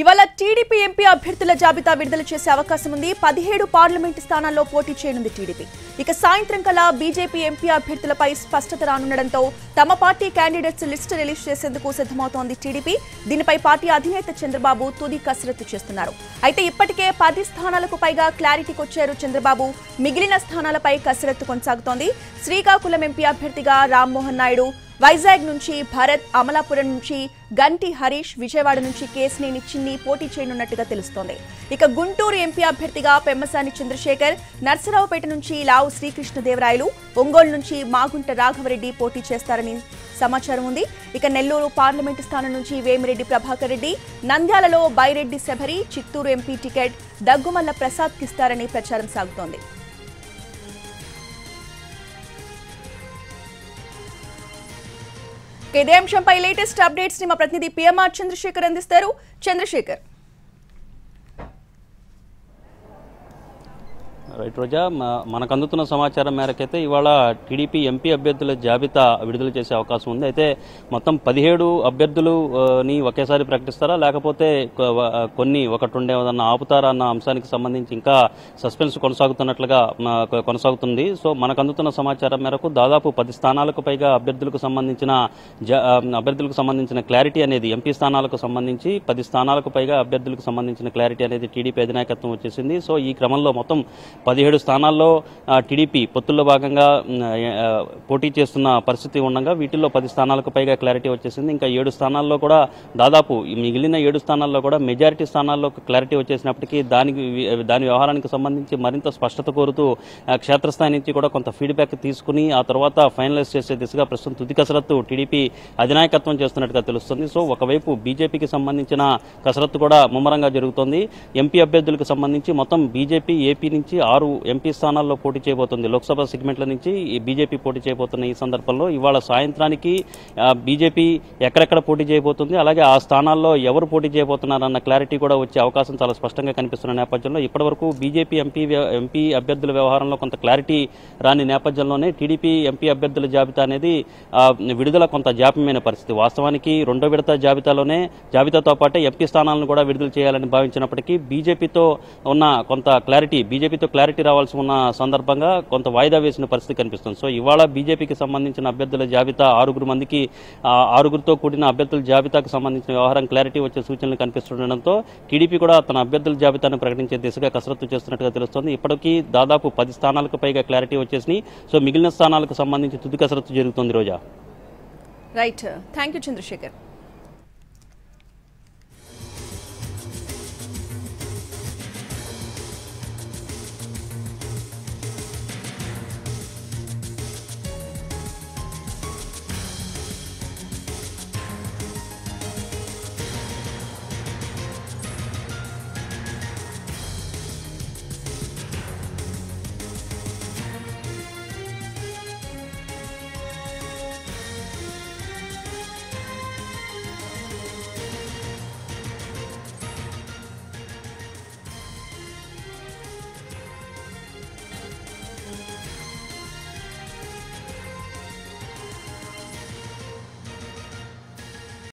ఇవాళ TDP MP అభ్యర్థుల జాబితా విడుదల చేసే అవకాశం ఉంది. పదిహేడు పార్లమెంటు స్థానాల్లో పోటీ చేయనుంది టీడీపీ. ఇక సాయంత్రం కల్లా బీజేపీ ఎంపీ అభ్యర్థులపై స్పష్టత రానుండడంతో తమ పార్టీ క్యాండిడేట్స్ లిస్టు రిలీజ్ చేసేందుకు సిద్ధమవుతోంది టీడీపీ. దీనిపై పార్టీ అధినేత చంద్రబాబు తుది కసరత్తు చేస్తున్నారు. అయితే ఇప్పటికే పది స్థానాలకు పైగా క్లారిటీకి వచ్చారు చంద్రబాబు. మిగిలిన స్థానాలపై కసరత్తు కొనసాగుతోంది. శ్రీకాకుళం ఎంపీ అభ్యర్థిగా రామ్మోహన్ నాయుడు వైజాగ్ నుంచి భరత్ అమలాపురం నుంచి గంటి హరీష్ విజయవాడ నుంచి కేసినేని చిన్ని పోటీ చేయనున్నట్టుగా తెలుస్తోంది. ఇక గుంటూరు ఎంపీ అభ్యర్థిగా పెమ్మసాని చంద్రశేఖర్ నర్సరావుపేట నుంచి లావు శ్రీకృష్ణదేవరాయలు ఒంగోలు నుంచి మాగుంట రాఘవరెడ్డి పోటీ చేస్తారని సమాచారం ఉంది. ఇక నెల్లూరు పార్లమెంటు స్థానం నుంచి వేమిరెడ్డి ప్రభాకర్ రెడ్డి నంద్యాలలో బైరెడ్డి శబరి చిత్తూరు ఎంపీ టికెట్ దగ్గుమల్ల ప్రసాద్కిస్తారని ప్రచారం సాగుతోంది. ఇదే అంశంపై లేటెస్ట్ అప్డేట్స్ని మా ప్రతినిధి పిఎంఆర్ చంద్రశేఖర్ అందిస్తారు. చంద్రశేఖర్. రైట్ రోజా మనకు అందుతున్న సమాచారం మేరకైతే ఇవాళ టీడీపీ ఎంపీ అభ్యర్థుల జాబితా విడుదల చేసే అవకాశం ఉంది. అయితే మొత్తం పదిహేడు అభ్యర్థులుని ఒకేసారి ప్రకటిస్తారా? లేకపోతే కొన్ని ఒకటి ఏదన్నా ఆపుతారా అన్న అంశానికి సంబంధించి ఇంకా సస్పెన్స్ కొనసాగుతున్నట్లుగా కొనసాగుతుంది. సో మనకు అందుతున్న సమాచారం మేరకు దాదాపు పది స్థానాలకు పైగా అభ్యర్థులకు సంబంధించిన అభ్యర్థులకు సంబంధించిన క్లారిటీ అనేది ఎంపీ స్థానాలకు సంబంధించి పది స్థానాలకు పైగా అభ్యర్థులకు సంబంధించిన క్లారిటీ అనేది టీడీపీ అధినాయకత్వం వచ్చేసింది. సో ఈ క్రమంలో మొత్తం పదిహేడు స్థానాల్లో టీడీపీ పొత్తుల్లో భాగంగా పోటీ చేస్తున్న పరిస్థితి ఉండగా వీటిల్లో పది స్థానాలకు పైగా క్లారిటీ వచ్చేసింది. ఇంకా ఏడు స్థానాల్లో కూడా దాదాపు మిగిలిన ఏడు స్థానాల్లో కూడా మెజారిటీ స్థానాల్లో క్లారిటీ వచ్చేసినప్పటికీ దానికి దాని వ్యవహారానికి సంబంధించి మరింత స్పష్టత కోరుతూ క్షేత్రస్థాయి నుంచి కూడా కొంత ఫీడ్బ్యాక్ తీసుకుని ఆ తర్వాత ఫైనలైజ్ చేసే దిశగా ప్రస్తుతం తుది కసరత్తు టీడీపీ అధినాయకత్వం చేస్తున్నట్టుగా తెలుస్తుంది. సో ఒకవైపు బీజేపీకి సంబంధించిన కసరత్తు కూడా ముమ్మరంగా జరుగుతోంది. ఎంపీ అభ్యర్థులకు సంబంధించి మొత్తం బీజేపీ ఏపీ నుంచి ఆరు ఎంపీ స్థానాల్లో పోటీ చేయబోతుంది. లోక్సభ సెగ్మెంట్ల నుంచి ఈ బీజేపీ పోటీ చేయబోతున్న ఈ సందర్భంలో ఇవాళ సాయంత్రానికి బీజేపీ ఎక్కడెక్కడ పోటీ చేయబోతుంది అలాగే ఆ స్థానాల్లో ఎవరు పోటీ చేయబోతున్నారన్న క్లారిటీ కూడా వచ్చే అవకాశం చాలా స్పష్టంగా కనిపిస్తున్న నేపథ్యంలో ఇప్పటివరకు బీజేపీ ఎంపీ ఎంపీ అభ్యర్థుల వ్యవహారంలో కొంత క్లారిటీ రాని నేపథ్యంలోనే టీడీపీ ఎంపీ అభ్యర్థుల జాబితా అనేది విడుదల కొంత జాప్యమైన పరిస్థితి. వాస్తవానికి రెండో విడత జాబితాలోనే జాబితాతో పాటే ఎంపీ స్థానాలను కూడా విడుదల చేయాలని భావించినప్పటికీ బీజేపీతో ఉన్న కొంత క్లారిటీ బీజేపీతో క్లారిటీ రావాల్సి ఉన్న సందర్భంగా కొంత వాయిదా వేసిన పరిస్థితి కనిపిస్తుంది. సో ఇవాళ బీజేపీకి సంబంధించిన అభ్యర్థుల జాబితా ఆరుగురు మందికి ఆరుగురితో కూడిన అభ్యర్థుల జాబితాకు సంబంధించిన వ్యవహారం క్లారిటీ వచ్చే సూచనలు కనిపిస్తుండడంతో టీడీపీ కూడా తన అభ్యర్థుల జాబితాను ప్రకటించే దిశగా కసరత్తు చేస్తున్నట్టుగా తెలుస్తోంది. ఇప్పటికీ దాదాపు పది స్థానాలకు పైగా క్లారిటీ వచ్చేసినాయి. సో మిగిలిన స్థానాలకు సంబంధించి తుది కసరత్తు జరుగుతుంది Roja. Right thank you Chandrashekar